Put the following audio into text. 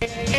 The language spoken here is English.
Hey,